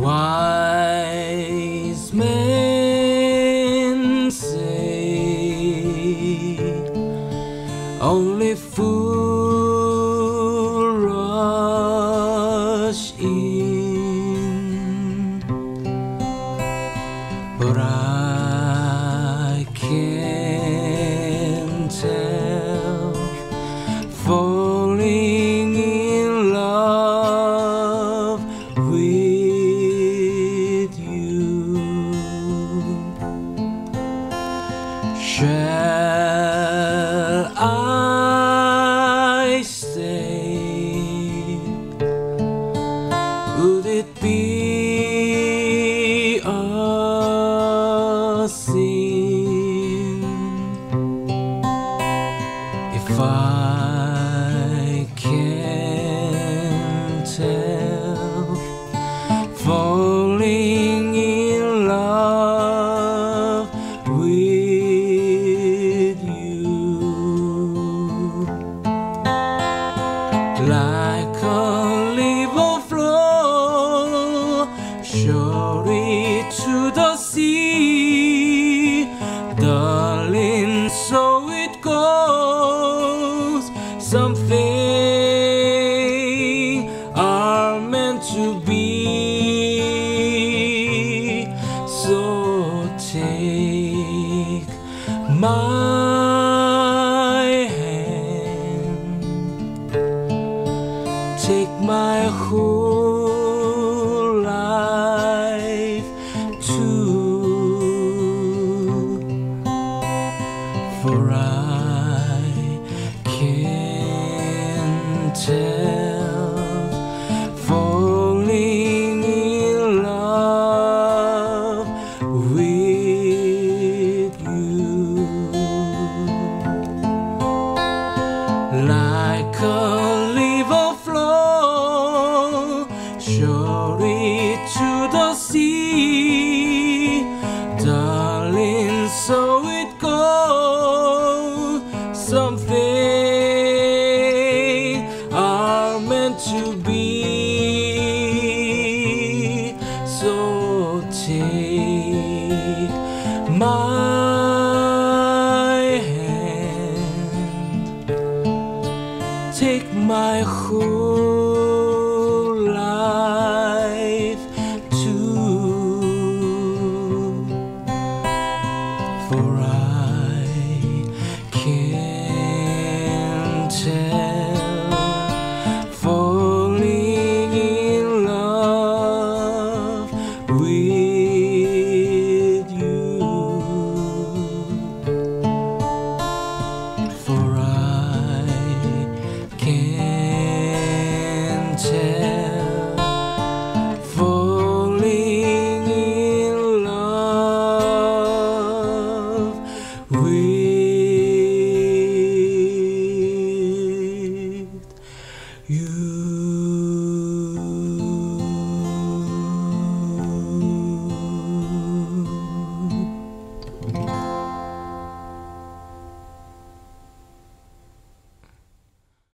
Wise men say only fool Would it be a sin if I can't tell? Take my hand. Take my whole life too, for I can tell, like a river flow surely to the sea. Darling so it goes. Something my whole falling in love with you.